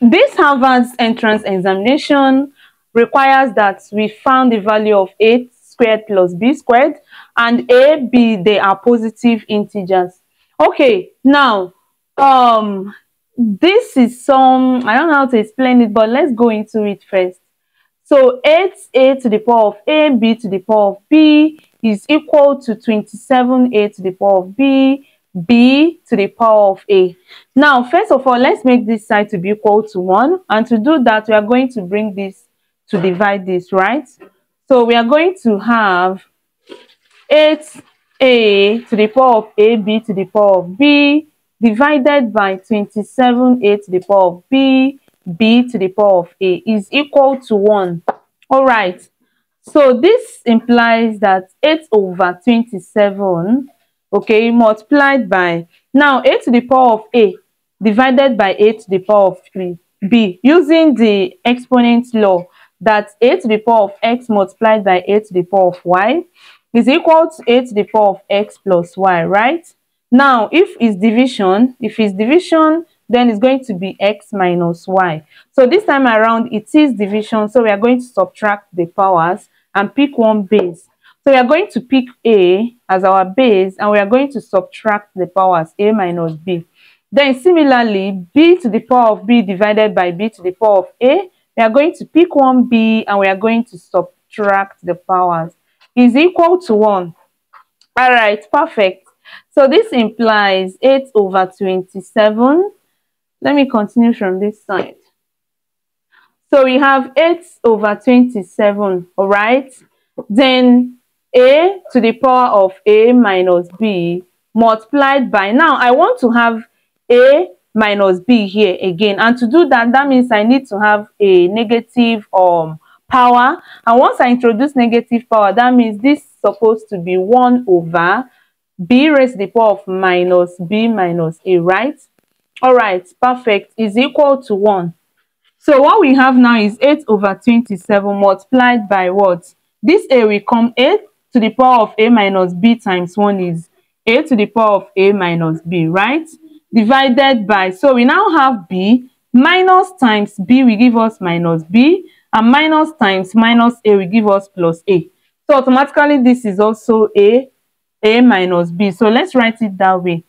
this Harvard's entrance examination requires that we found the value of a squared plus b squared and a, b, they are positive integers. Okay, now, um, this is some, I don't know how to explain it, but let's go into it first. So 8a to the power of a, b to the power of b is equal to 27a to the power of b, b to the power of a. Now, first of all, let's make this side to be equal to 1. And to do that, we are going to bring this to divide this, right? So we are going to have 8a to the power of ab to the power of b divided by 27a to the power of b, b to the power of a is equal to 1. All right. So this implies that 8 over 27, okay, multiplied by, now a to the power of a divided by a to the power of 3 b, using the exponent law that a to the power of x multiplied by a to the power of y is equal to a to the power of x plus y, right? Now, if it's division, if it's division, then it's going to be x minus y. So this time around, it is division, so we are going to subtract the powers and pick one base. So we are going to pick a as our base, and we are going to subtract the powers, a minus b. Then similarly, b to the power of b divided by b to the power of a, we are going to pick one b and we are going to subtract the powers is equal to 1. All right, perfect. So this implies 8 over 27. Let me continue from this side. So we have 8 over 27, all right? Then a to the power of a minus b multiplied by, now I want to have a minus b here again. And to do that, that means I need to have a negative um, power. And once I introduce negative power, that means this is supposed to be 1 over b raised to the power of minus b minus a, right? All right, perfect, is equal to 1. So what we have now is 8 over 27 multiplied by what? This a will come 8 to the power of a minus b times 1 is a to the power of a minus b, right? Divided by, so we now have b minus times b will give us minus b and minus times minus a will give us plus a. So automatically this is also a, a minus b. So let's write it that way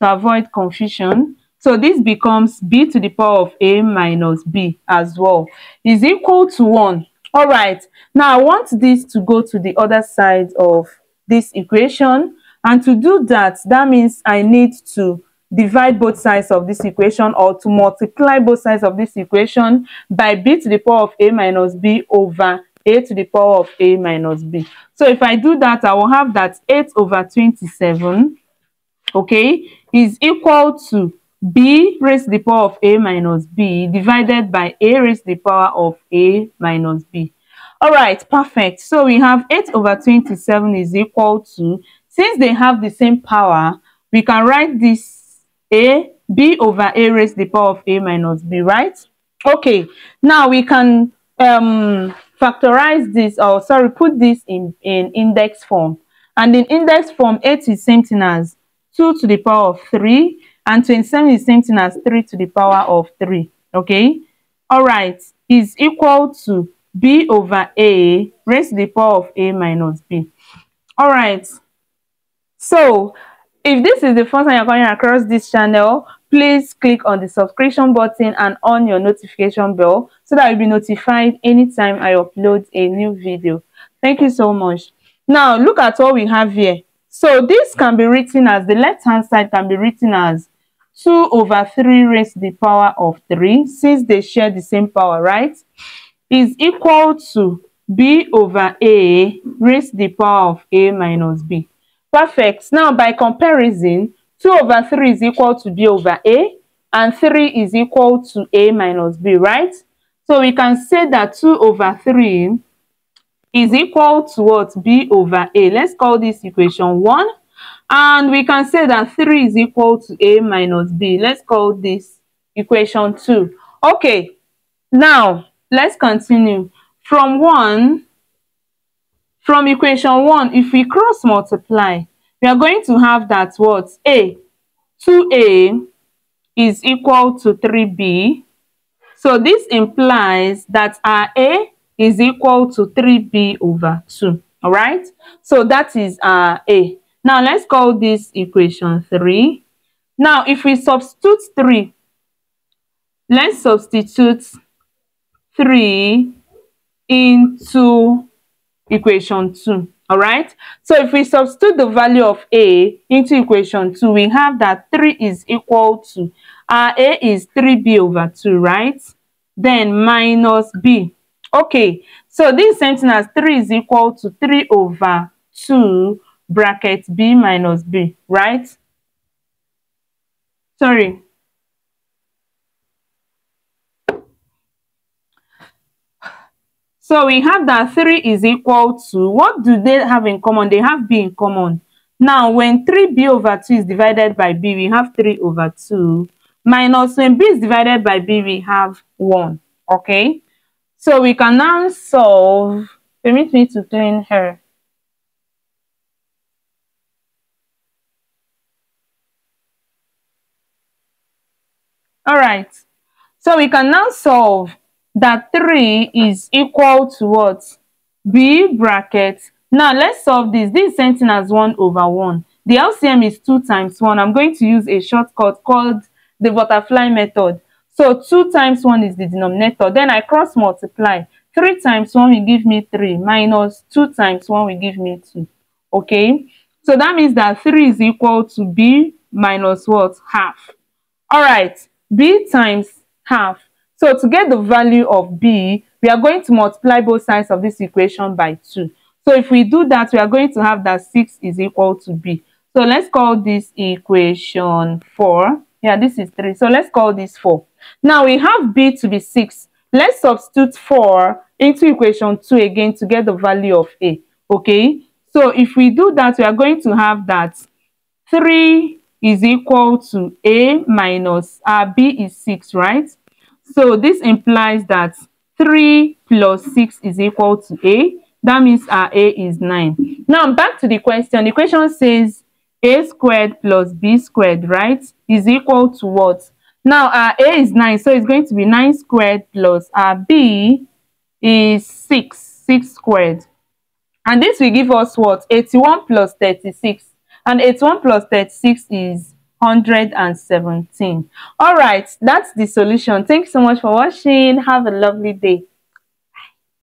to avoid confusion. So this becomes b to the power of a minus b as well is equal to 1. All right, now I want this to go to the other side of this equation. And to do that, that means I need to divide both sides of this equation or to multiply both sides of this equation by b to the power of a minus b over a to the power of a minus b. So if I do that, I will have that 8 over 27, okay, is equal to b raised to the power of a minus b divided by a raised to the power of a minus b. All right, perfect. So we have 8 over 27 is equal to, since they have the same power, we can write this a b over a raised to the power of a minus b, right? Okay, now we can um, factorize this, or sorry, put this in, in index form. And in index form, 8 is same thing as 2 to the power of 3, and 27 is same thing as 3 to the power of 3, okay? All right, is equal to b over a raised to the power of a minus b. All right, so if this is the first time you're coming across this channel, please click on the subscription button and on your notification bell so that you'll be notified anytime I upload a new video. Thank you so much. Now, look at what we have here. So this can be written as, the left-hand side can be written as 2 over 3 raised to the power of 3, since they share the same power, right? Is equal to b over a raised to the power of a minus b. Perfect. Now, by comparison, 2 over 3 is equal to b over a, and 3 is equal to a minus b, right? So we can say that 2 over 3 is equal to what? b over a. Let's call this equation 1. And we can say that 3 is equal to a minus b. Let's call this equation 2. Okay, now let's continue. From 1 from equation 1, if we cross multiply, we are going to have that what? A. 2A is equal to 3B. So this implies that our A is equal to 3B over 2. All right. So that is our A. Now let's call this equation 3. Now if we substitute 3, let's substitute 3 into equation 2. All right. So if we substitute the value of A into equation 2, we have that 3 is equal to, our A is 3B over 2, right? Then minus B. Okay. So this sentence as 3 is equal to 3 over 2 bracket B minus B, right? Sorry. So we have that 3 is equal to, what do they have in common? They have B in common. Now, when 3b over 2 is divided by b, we have 3 over 2. Minus when b is divided by b, we have 1. Okay? So we can now solve, permit me to clean her. Alright, so we can now solve that 3 is equal to what? B bracket. Now let's solve this. This is sent as 1 over 1. The LCM is 2 times 1. I'm going to use a shortcut called the butterfly method. So 2 times 1 is the denominator. Then I cross multiply. 3 times 1 will give me 3 minus 2 times 1 will give me 2. Okay. So that means that 3 is equal to B minus what? Half. Alright. B times half so to get the value of b, we are going to multiply both sides of this equation by 2. So if we do that, we are going to have that 6 is equal to b. So let's call this equation 4. Yeah, this is 3. So let's call this 4. Now we have b to be 6. Let's substitute 4 into equation 2 again to get the value of a. Okay, so if we do that, we are going to have that 3 is equal to a minus our b is 6, right? So this implies that 3 plus 6 is equal to A. That means our A is 9. Now back to the question. The question says A squared plus B squared, right, is equal to what? Now our A is 9, so it's going to be 9 squared plus our B is 6, 6 squared. And this will give us what? 81 plus 36. And 81 plus 36 is 117 all right that's the solution. Thanks so much for watching. Have a lovely day